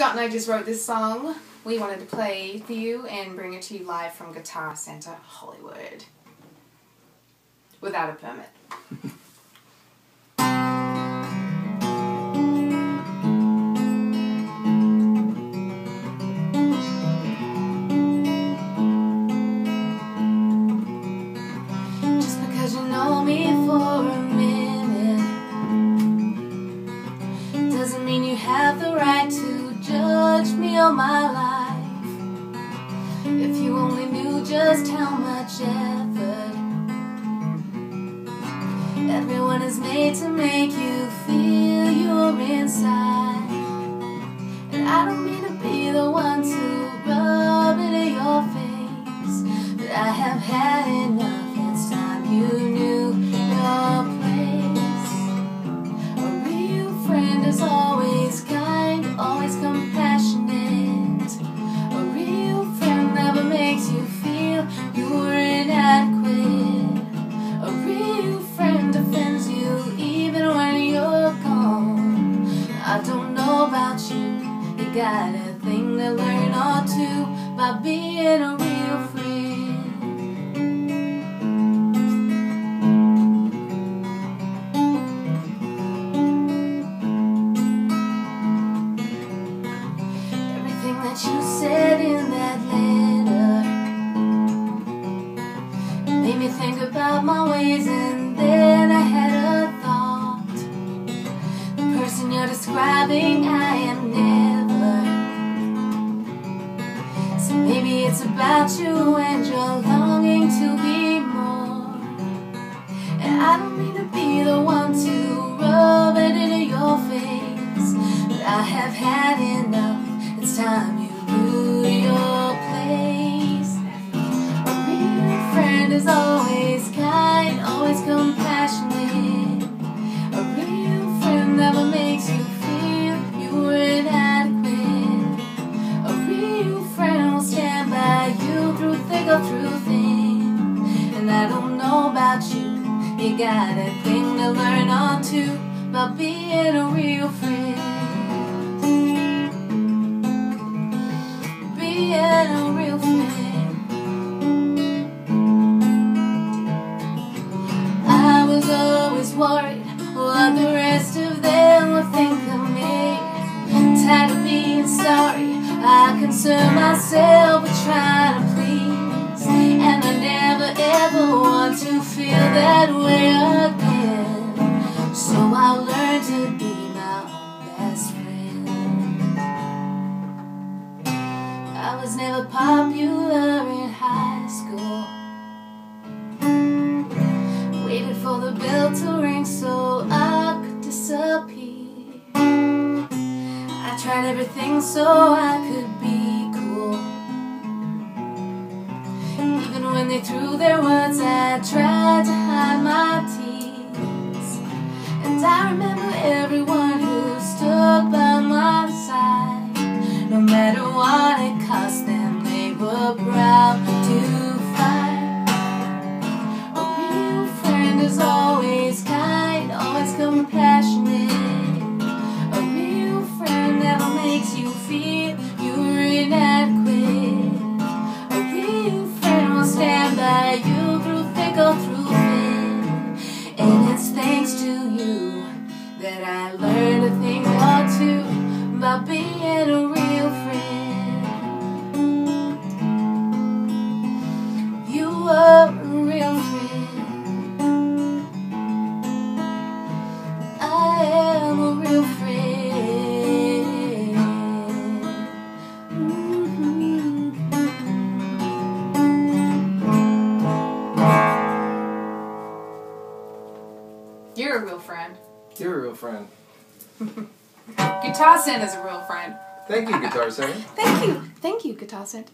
Scott and I just wrote this song. We wanted to play for you and bring it to you live from Guitar Center Hollywood. Without a permit. My life. If you only knew just how much me think about my ways, and then I had a thought. The person you're describing, I am never. So maybe it's about you and your longing to be more. And I don't mean to be the one to rub it into your face, but I have had enough. It's time you got a thing to learn on too about being a real friend. Being a real friend. I was always worried what the rest of them would think of me. Tired of being sorry, I concern myself with trying to I never ever want to feel that way again. So I learned to be my own best friend. I was never popular in high school. Waited for the bell to ring so I could disappear. I tried everything so I could be when they threw their words, I tried to hide my tears. And I remember everyone that I learned a thing or two about being a real friend. You are a real friend. I am a real friend. You're a real friend. You're a real friend. Guitar Center's a real friend. Thank you, Guitar Center. Thank you. Thank you, Guitar Center.